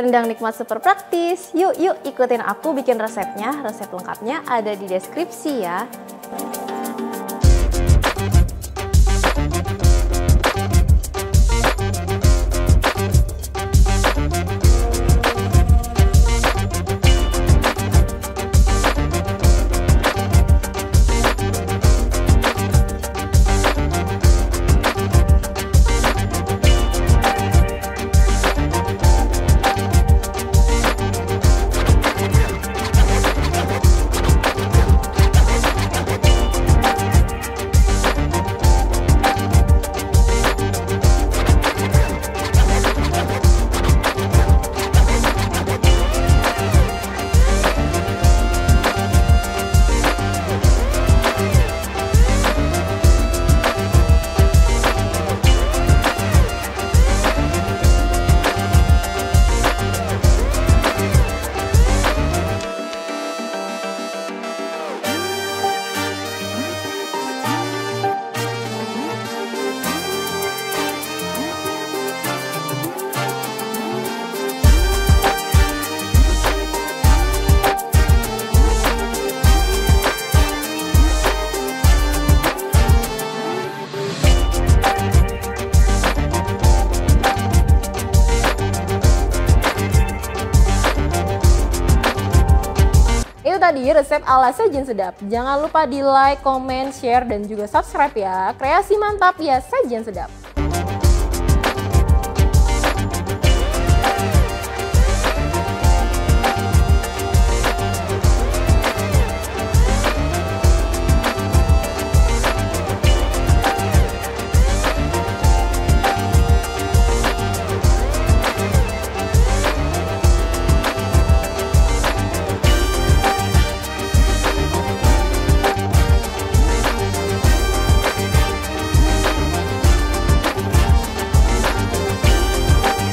Rendang nikmat super praktis. Yuk, yuk ikutin aku bikin resepnya. Resep lengkapnya ada di deskripsi ya. Tadi resep ala sajian sedap. Jangan lupa di like, comment, share, dan juga subscribe ya. Kreasi mantap ya sajian sedap.